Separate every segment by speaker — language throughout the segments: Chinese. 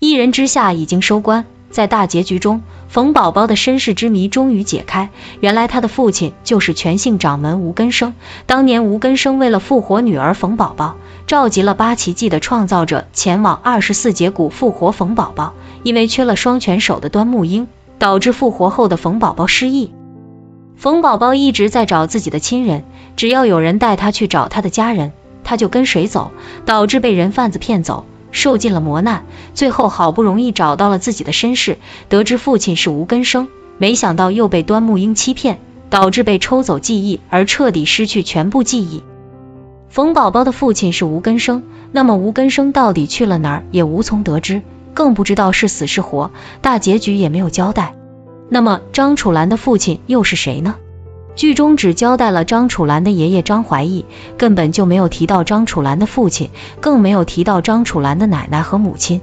Speaker 1: 一人之下已经收官，在大结局中，冯宝宝的身世之谜终于解开。原来他的父亲就是全姓掌门吴根生。当年吴根生为了复活女儿冯宝宝，召集了八奇迹的创造者前往二十四节谷复活冯宝宝。因为缺了双拳手的端木英，导致复活后的冯宝宝失忆。冯宝宝一直在找自己的亲人，只要有人带他去找他的家人，他就跟谁走，导致被人贩子骗走。受尽了磨难，最后好不容易找到了自己的身世，得知父亲是吴根生，没想到又被端木英欺骗，导致被抽走记忆而彻底失去全部记忆。冯宝宝的父亲是吴根生，那么吴根生到底去了哪儿也无从得知，更不知道是死是活，大结局也没有交代。那么张楚岚的父亲又是谁呢？剧中只交代了张楚岚的爷爷张怀义，根本就没有提到张楚岚的父亲，更没有提到张楚岚的奶奶和母亲。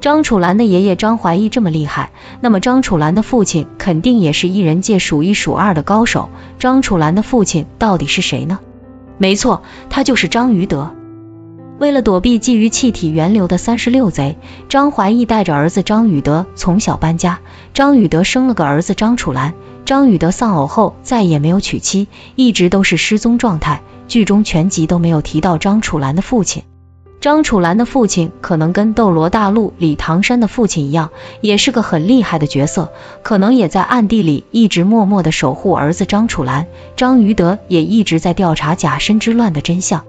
Speaker 1: 张楚岚的爷爷张怀义这么厉害，那么张楚岚的父亲肯定也是艺人界数一数二的高手。张楚岚的父亲到底是谁呢？没错，他就是张于德。为了躲避觊觎气体源流的三十六贼，张怀义带着儿子张宇德从小搬家。张宇德生了个儿子张楚岚。张宇德丧偶后再也没有娶妻，一直都是失踪状态。剧中全集都没有提到张楚岚的父亲。张楚岚的父亲可能跟斗罗大陆李唐山的父亲一样，也是个很厉害的角色，可能也在暗地里一直默默的守护儿子张楚岚。张于德也一直在调查假身之乱的真相。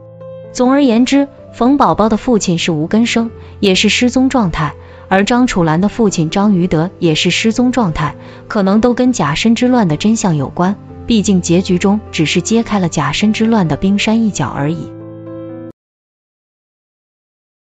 Speaker 1: 总而言之。冯宝宝的父亲是吴根生，也是失踪状态，而张楚岚的父亲张于德也是失踪状态，可能都跟假身之乱的真相有关。毕竟结局中只是揭开了假身之乱的冰山一角而已。